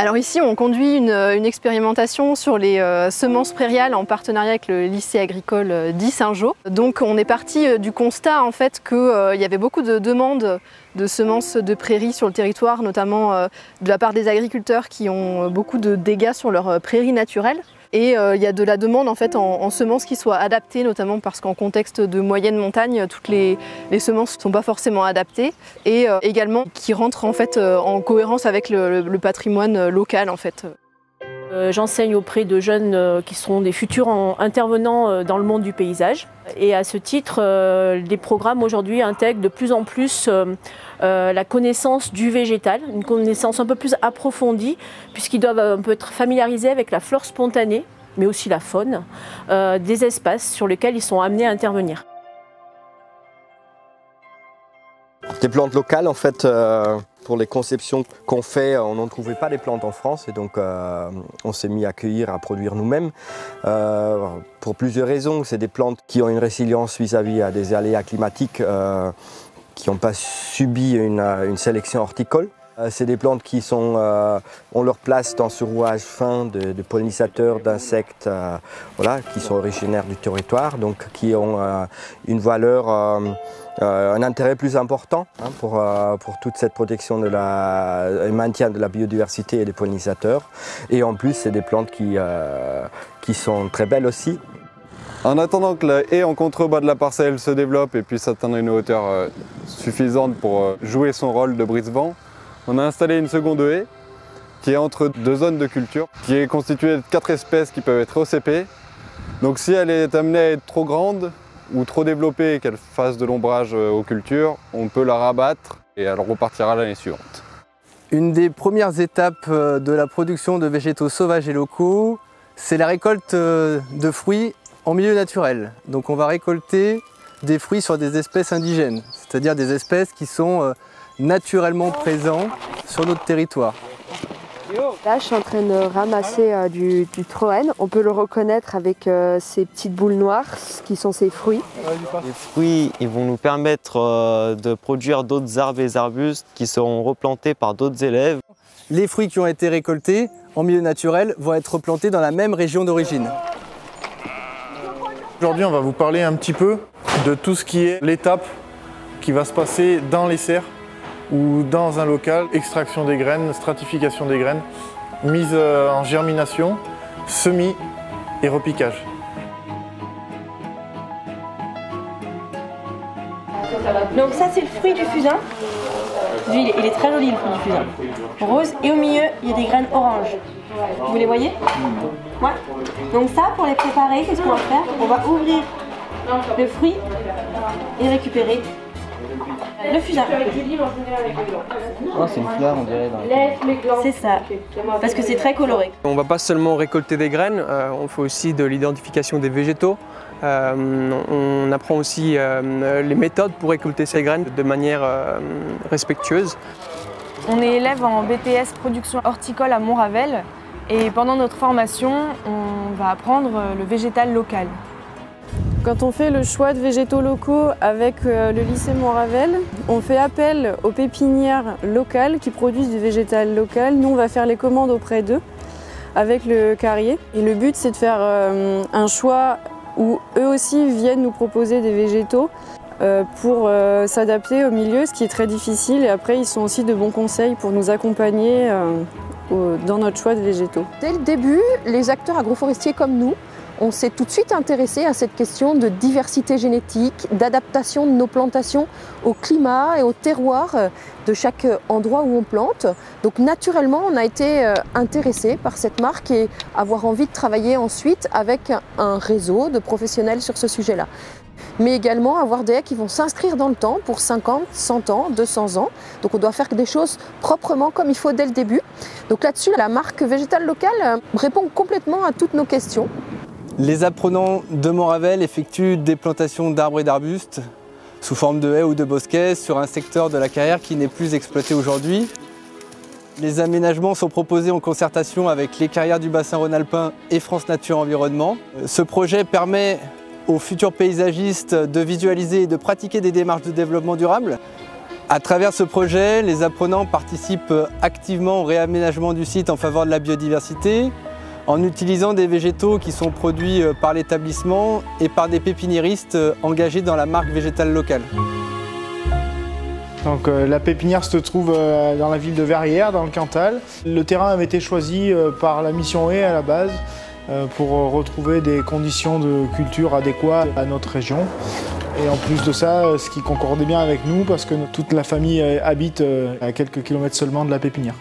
Alors ici, on conduit une, expérimentation sur les euh, semences prairiales en partenariat avec le lycée agricole euh. Donc on est parti euh, du constat en fait qu'il y avait beaucoup de demandes de semences de prairies sur le territoire, notamment de la part des agriculteurs qui ont beaucoup de dégâts sur leurs prairies naturelles. Et euh, il y a de la demande en fait en, semences qui soient adaptées, notamment parce qu'en contexte de moyenne montagne, toutes les, semences ne sont pas forcément adaptées, et euh, également qui rentrent en fait euh, en cohérence avec le, patrimoine local en fait. J'enseigne auprès de jeunes qui seront des futurs intervenants dans le monde du paysage. Et à ce titre, les programmes aujourd'hui intègrent de plus en plus la connaissance du végétal, une connaissance un peu plus approfondie, puisqu'ils doivent un peu être familiarisés avec la flore spontanée, mais aussi la faune, des espaces sur lesquels ils sont amenés à intervenir. Des plantes locales, en fait, pour les conceptions qu'on fait, on n'en trouvait pas des plantes en France et donc euh, on s'est mis à cueillir, à produire nous-mêmes. Euh, pour plusieurs raisons, c'est des plantes qui ont une résilience vis-à-vis à des aléas climatiques euh, qui n'ont pas subi une, sélection horticole. C'est des plantes qui sont, ont leur place dans ce rouage fin de, pollinisateurs, d'insectes, voilà, qui sont originaires du territoire, donc qui ont une valeur un intérêt plus important hein, euh, pour, toute cette protection de la, et maintien de la biodiversité et des pollinisateurs. Et en plus, c'est des plantes qui, euh, qui sont très belles aussi. En attendant que la haie en contrebas de la parcelle se développe et puisse atteindre une hauteur suffisante pour jouer son rôle de brise-vent, on a installé une seconde haie qui est entre deux zones de culture, qui est constituée de quatre espèces qui peuvent être OCP. Donc si elle est amenée à être trop grande, ou trop développée et qu'elle fasse de l'ombrage euh, aux cultures, on peut la rabattre et elle repartira l'année suivante. Une des premières étapes euh, de la production de végétaux sauvages et locaux, c'est la récolte euh, de fruits en milieu naturel. Donc on va récolter des fruits sur des espèces indigènes, c'est-à-dire des espèces qui sont naturellement présentes sur notre territoire. Là, je suis en train de ramasser euh, du, du, troène. On peut le reconnaître avec euh, ces petites boules noires qui sont ses fruits. Les fruits ils vont nous permettre euh, de produire d'autres arbres et arbustes qui seront replantés par d'autres élèves. Les fruits qui ont été récoltés en milieu naturel vont être replantés dans la même région d'origine. Aujourd'hui, on va vous parler un petit peu de tout ce qui est l'étape qui va se passer dans les serres ou dans un local, extraction des graines, stratification des graines, mise euh, en germination, semis et repiquage. Donc ça c'est le fruit du fusain. Il est, très joli le fruit du fusain. Rose et au milieu il y a des graines oranges. Vous les voyez Ouais. Donc ça pour les préparer, qu'est-ce qu'on va faire? On va ouvrir le fruit et récupérer le fusain. Oh, c'est une fleur, on dirait. C'est ça, parce que c'est très coloré. On ne va pas seulement récolter des graines, euh, on fait aussi de l'identification des végétaux. Euh, on apprend aussi euh, les méthodes pour récolter ces graines de manière respectueuse. On est élève en BTS production horticole à Montravel et pendant notre formation, on va apprendre le végétal local. Quand on fait le choix de végétaux locaux avec euh, le lycée Montravel, on fait appel aux pépinières locales qui produisent du végétal local. Nous, on va faire les commandes auprès d'eux avec le carrier. Et le but, c'est de faire euh, un choix où eux aussi viennent nous proposer des végétaux euh, pour s'adapter au milieu, ce qui est très difficile. Et après, ils sont aussi de bons conseils pour nous accompagner dans notre choix de végétaux. Dès le début, les acteurs agroforestiers comme nous on s'est tout de suite intéressé à cette question de diversité génétique, d'adaptation de nos plantations au climat et au terroir de chaque endroit où on plante. Donc naturellement, on a été euh, intéressé par cette marque et avoir envie de travailler ensuite avec un réseau de professionnels sur ce sujet-là. Mais également avoir des haies qui vont s'inscrire dans le temps pour 50, 100 ans, 200 ans. Donc on doit faire des choses proprement comme il faut dès le début. Donc là-dessus, la marque végétale locale euh, répond complètement à toutes nos questions. Les apprenants de Montravel effectuent des plantations d'arbres et d'arbustes sous forme de haies ou de bosquets sur un secteur de la carrière qui n'est plus exploité aujourd'hui. Les aménagements sont proposés en concertation avec les carrières du bassin rhône-alpin et France Nature Environnement. Ce projet permet aux futurs paysagistes de visualiser et de pratiquer des démarches de développement durable À travers ce projet, les apprenants participent activement au réaménagement du site en faveur de la biodiversité, en utilisant des végétaux qui sont produits par l'établissement et par des pépiniéristes engagés dans la marque végétale locale. Donc, euh, la pépinière se trouve euh, dans la ville de Verrières, dans le Cantal. Le terrain avait été choisi euh, par la mission E à la base pour retrouver des conditions de culture adéquates à notre région. Et en plus de ça, ce qui concordait bien avec nous parce que toute la famille habite à quelques kilomètres seulement de la pépinière.